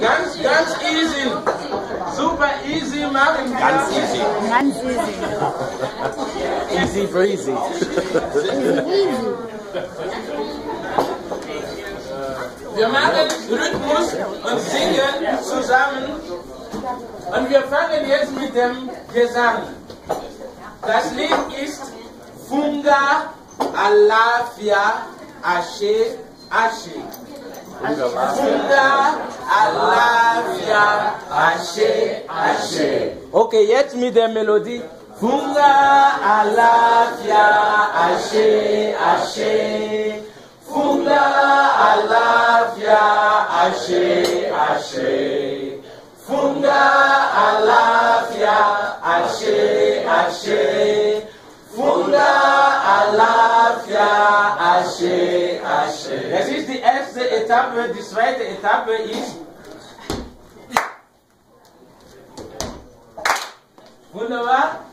Ganz, ganz easy. Super easy machen. Ganz easy. Ganz easy. Easy breezy. Wir machen Rhythmus und singen zusammen. Und wir fangen jetzt mit dem Gesang. Das Lied ist Funga Alafia Ashe Ashe. Funga Alafia Ashe. Okay, jetzt mit der Melodie. Funga Alafia Ashe Ashe. Funga Alafia Ashe Ashe. Funga Alafia Ashe Ashe. Funga Alafia Ashe Ashe. Das ist die erste Etappe. Die zweite Etappe ist. 今度は。